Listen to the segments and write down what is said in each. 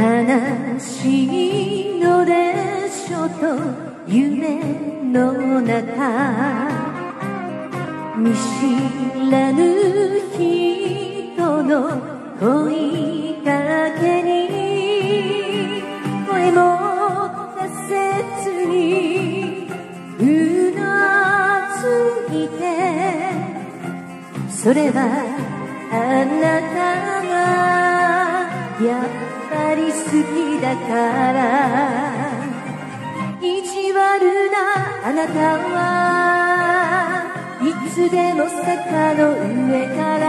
悲しいのでしょと夢の中見知らぬ人の声かけに声も出せずにうなずいてそれはあなたきだから。意地悪なあなたはいつでも坂の上から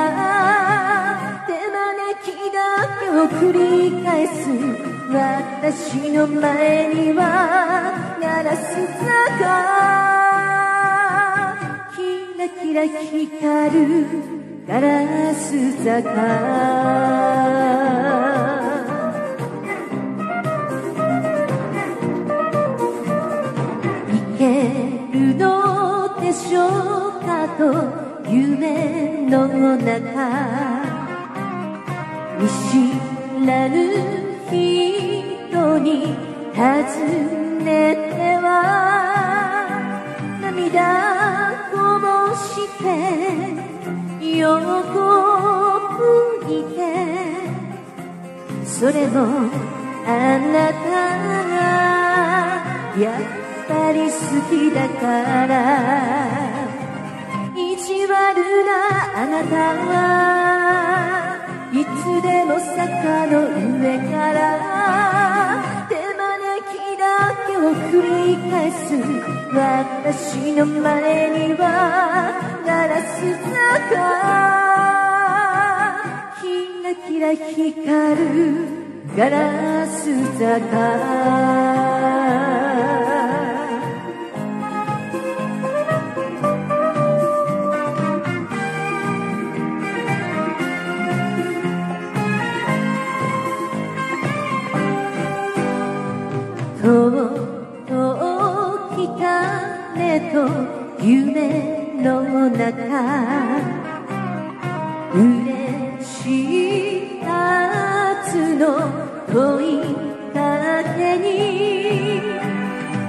手招きだけを繰り返す私の前にはガラス坂。キラキラ光るガラス坂。るのでしょうかと夢の中。見知らぬ人に尋ねては涙こぼして横向いて。それもあなたがやっぱり好きだから。意地悪なあなたはいつでも坂の上から。手招きだけを繰り返す私の前には。ガラス坂。キラキラ光るガラス坂。とうとう来たねと夢の中嬉しい夏の問いかけに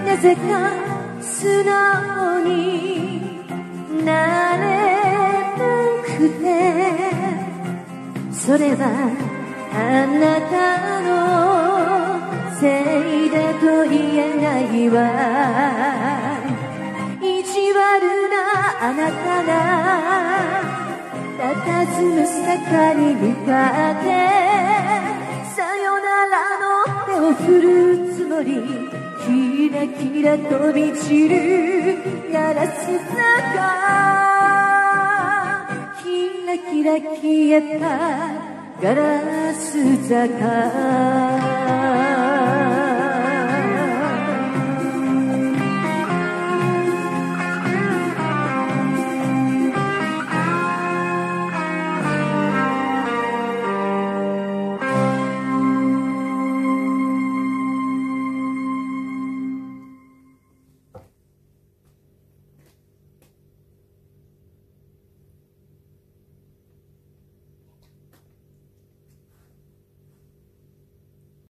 なぜか素直になれなくてそれはあなたせいだと言えないわ意地悪なあなたが佇む坂に向かってさよならの手を振るつもりキラキラ飛び散るガラス坂。キラキラ消えたガラス坂。